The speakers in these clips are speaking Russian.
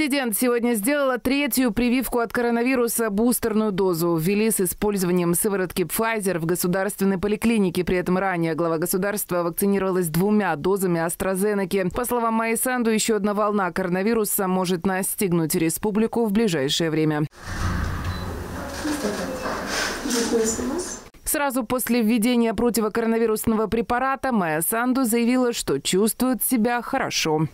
Президент сегодня сделала третью прививку от коронавируса бустерную дозу. Ввели с использованием сыворотки Pfizer в государственной поликлинике. При этом ранее глава государства вакцинировалась двумя дозами AstraZeneca. По словам Майи Санду, еще одна волна коронавируса может настигнуть республику в ближайшее время. Сразу после введения противокоронавирусного препарата Майя Санду заявила, что чувствует себя хорошо.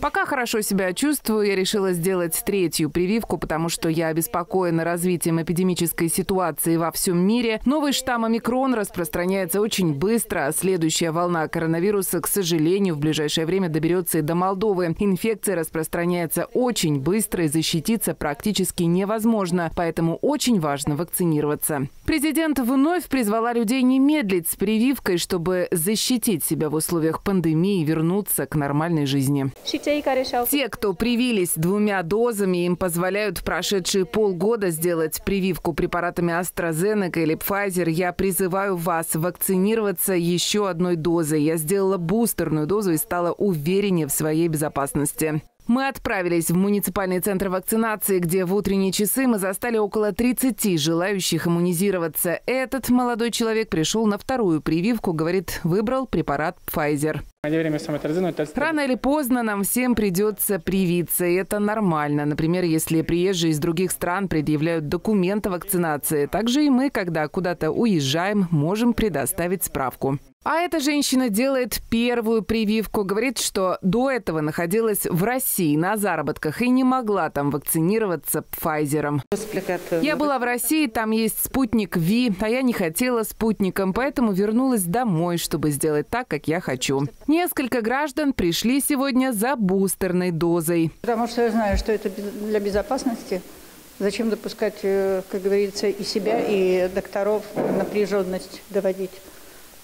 Пока хорошо себя чувствую, я решила сделать третью прививку, потому что я обеспокоена развитием эпидемической ситуации во всем мире. Новый штамм омикрон распространяется очень быстро, а следующая волна коронавируса, к сожалению, в ближайшее время доберется и до Молдовы. Инфекция распространяется очень быстро и защититься практически невозможно, поэтому очень важно вакцинироваться. Президент Президент вновь призвала людей не медлить с прививкой, чтобы защитить себя в условиях пандемии и вернуться к нормальной жизни. Те, кто привились двумя дозами, им позволяют в прошедшие полгода сделать прививку препаратами AstraZeneca или Pfizer. Я призываю вас вакцинироваться еще одной дозой. Я сделала бустерную дозу и стала увереннее в своей безопасности. Мы отправились в муниципальный центр вакцинации, где в утренние часы мы застали около 30 желающих иммунизироваться. Этот молодой человек пришел на вторую прививку, говорит, выбрал препарат Pfizer. Рано или поздно нам всем придется привиться, и это нормально. Например, если приезжие из других стран предъявляют документы вакцинации. Также и мы, когда куда-то уезжаем, можем предоставить справку. А эта женщина делает первую прививку. Говорит, что до этого находилась в России на заработках и не могла там вакцинироваться Пфайзером. Я была в России, там есть спутник Ви, а я не хотела спутником, поэтому вернулась домой, чтобы сделать так, как я хочу. Несколько граждан пришли сегодня за бустерной дозой. Потому что я знаю, что это для безопасности. Зачем допускать, э, как говорится, и себя, и докторов напряженность доводить?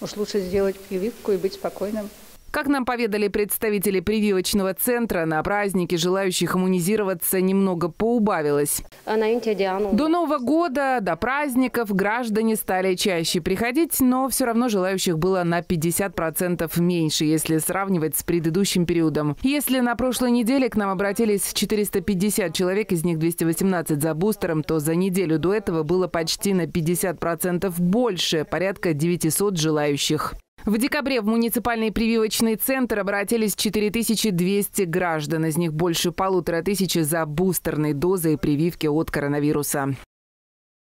Уж лучше сделать прививку и быть спокойным. Как нам поведали представители прививочного центра, на празднике желающих иммунизироваться немного поубавилось. До Нового года, до праздников граждане стали чаще приходить, но все равно желающих было на 50% меньше, если сравнивать с предыдущим периодом. Если на прошлой неделе к нам обратились 450 человек, из них 218 за бустером, то за неделю до этого было почти на 50% больше, порядка 900 желающих. В декабре в муниципальный прививочный центр обратились 4200 граждан. Из них больше полутора тысячи за бустерной дозой прививки от коронавируса.